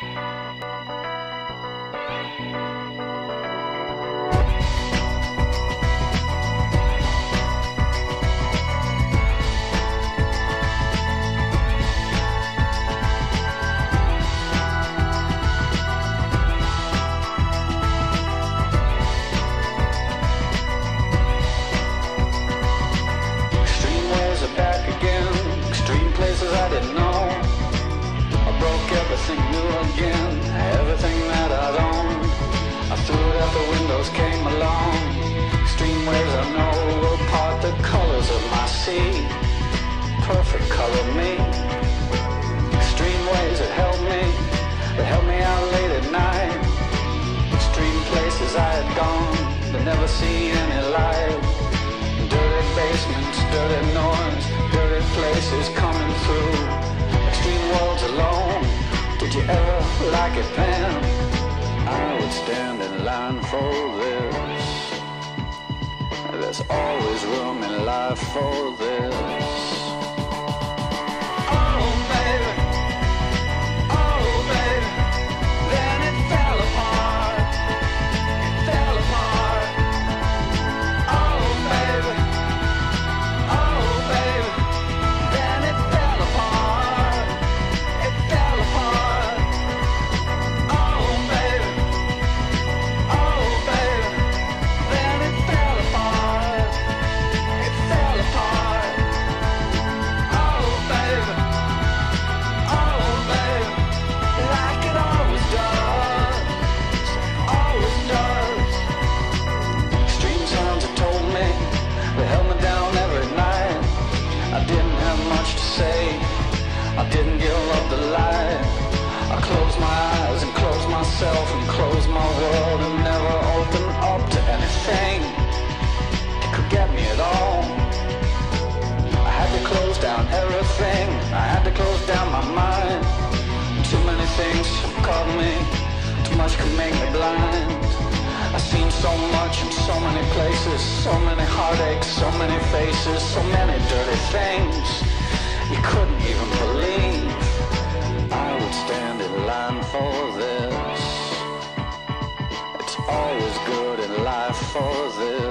Extreme See any light. Dirty basements, dirty noise, dirty places coming through. Extreme worlds alone. Did you ever like it then? I would stand in line for this. There's always room in life for this. My eyes and close myself and close my world and never open up to anything that could get me at all. I had to close down everything. I had to close down my mind. Too many things caught me. Too much could make me blind. I've seen so much in so many places, so many heartaches, so many faces, so many dirty things. You couldn't always good in life for this.